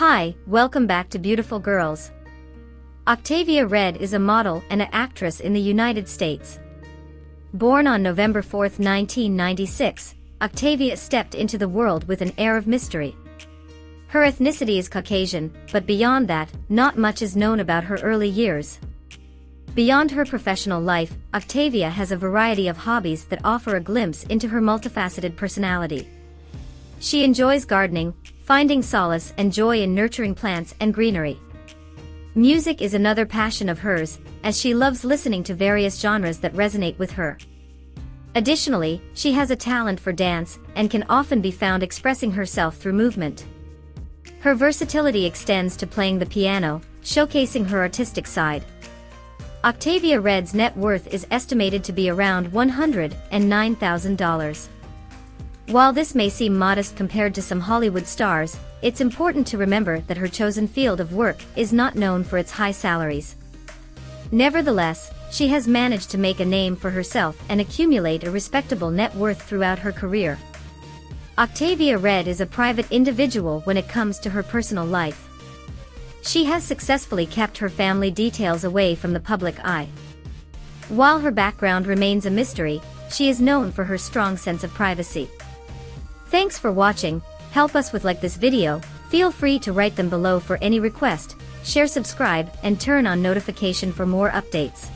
Hi, welcome back to Beautiful Girls. Octavia Red is a model and an actress in the United States. Born on November 4, 1996, Octavia stepped into the world with an air of mystery. Her ethnicity is Caucasian, but beyond that, not much is known about her early years. Beyond her professional life, Octavia has a variety of hobbies that offer a glimpse into her multifaceted personality. She enjoys gardening, finding solace and joy in nurturing plants and greenery. Music is another passion of hers, as she loves listening to various genres that resonate with her. Additionally, she has a talent for dance and can often be found expressing herself through movement. Her versatility extends to playing the piano, showcasing her artistic side. Octavia Red's net worth is estimated to be around $109,000. While this may seem modest compared to some Hollywood stars, it's important to remember that her chosen field of work is not known for its high salaries. Nevertheless, she has managed to make a name for herself and accumulate a respectable net worth throughout her career. Octavia Red is a private individual when it comes to her personal life. She has successfully kept her family details away from the public eye. While her background remains a mystery, she is known for her strong sense of privacy. Thanks for watching, help us with like this video, feel free to write them below for any request, share subscribe and turn on notification for more updates.